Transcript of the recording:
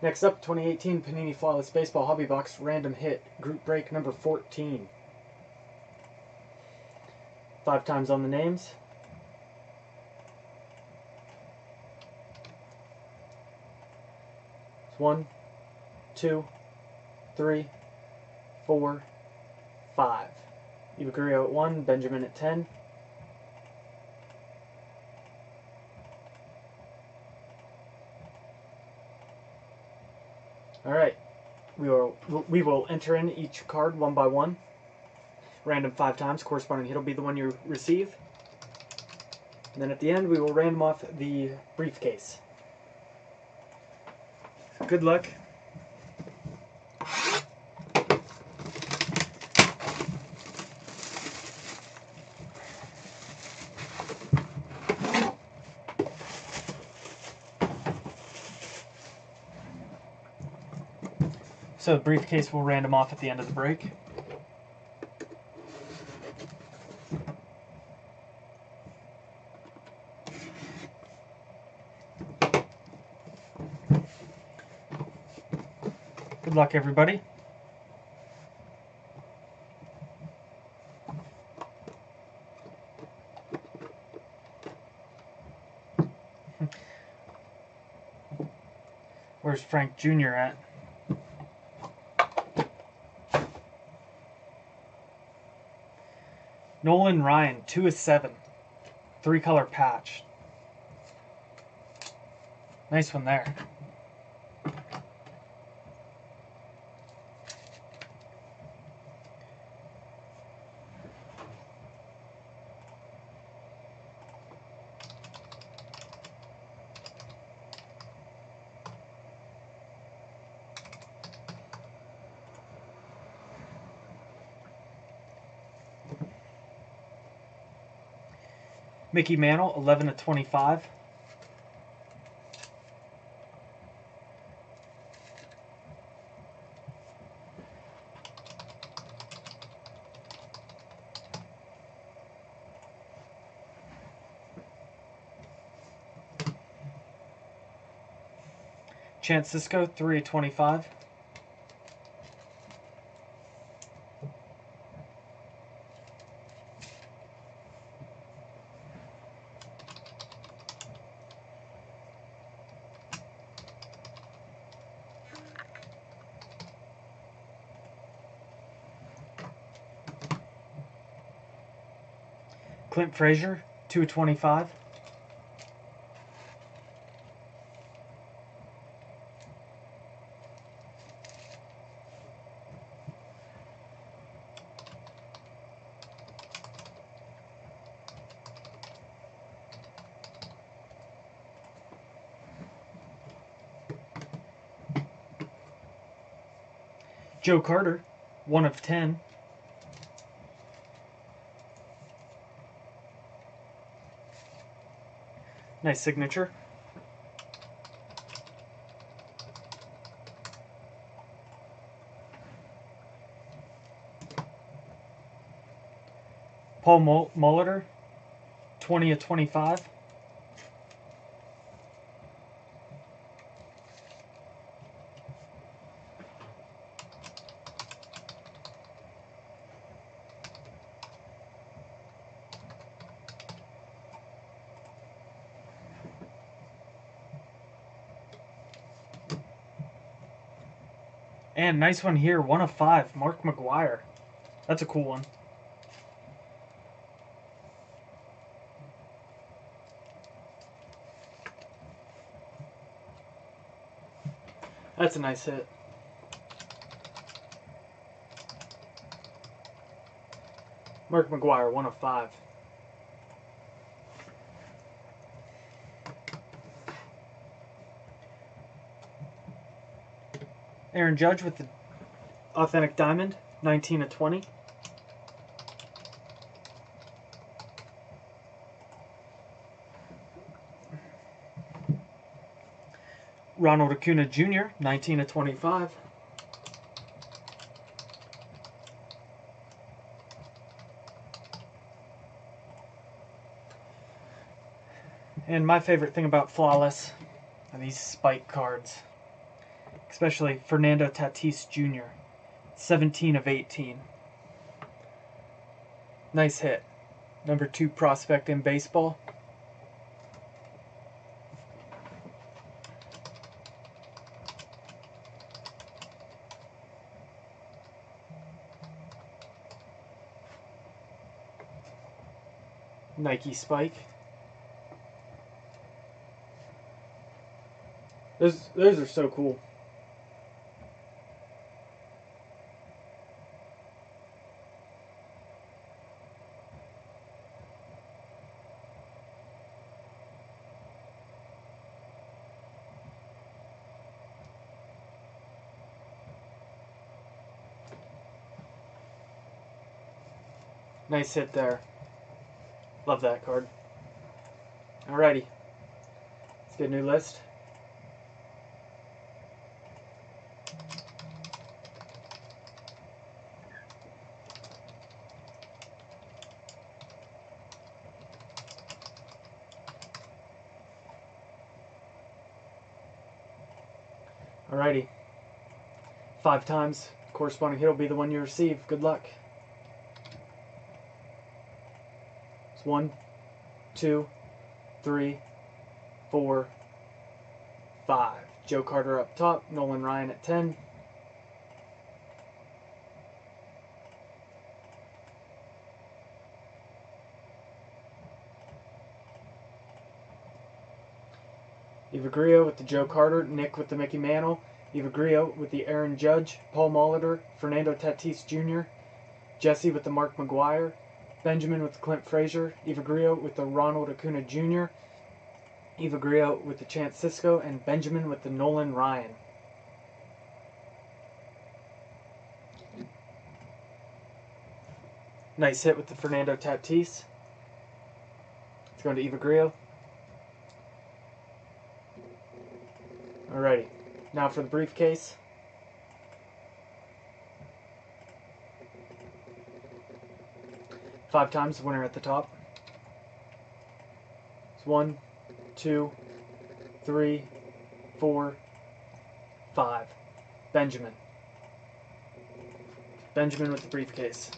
Next up, 2018 Panini Flawless Baseball Hobby Box Random Hit Group Break number 14. Five times on the names. It's one, two, three, four, five. Carrillo at one, Benjamin at ten. All right, we will we will enter in each card one by one, random five times. Corresponding hit will be the one you receive. And then at the end, we will random off the briefcase. Good luck. So the briefcase will random off at the end of the break. Good luck, everybody. Where's Frank Jr. at? Nolan Ryan, 2 is 7. Three color patch. Nice one there. Mickey Mantle, 11 to 25. Chance Sisco, 3 Clint Frazier, 225. Joe Carter, 1 of 10. Nice signature. Paul Mol- Molitor, 20 of 25. And nice one here, one of five, Mark McGwire. That's a cool one. That's a nice hit. Mark McGwire, one of five. Aaron Judge with the authentic diamond, 19 to 20. Ronald Acuna Jr., 19 to 25. And my favorite thing about Flawless are these spike cards. Especially Fernando Tatis Jr. 17 of 18. Nice hit. Number two prospect in baseball. Nike Spike. Those those are so cool. Nice hit there. Love that card. Alrighty. Let's get a new list. Alrighty. Five times. Corresponding hit will be the one you receive. Good luck. It's one, two, three, four, five. Joe Carter up top, Nolan Ryan at 10. Eva Grillo with the Joe Carter, Nick with the Mickey Mantle, Eva Grillo with the Aaron Judge, Paul Molitor, Fernando Tatis Jr., Jesse with the Mark McGwire, Benjamin with Clint Frazier, Eva Grillo with the Ronald Acuna Jr., Eva Grillo with the Chance Sisco, and Benjamin with the Nolan Ryan. Nice hit with the Fernando Tatis. It's going to Eva Grillo. Alrighty, now for the briefcase. Five times, the winner at the top. It's one, two, three, four, five. Benjamin. Benjamin with the briefcase.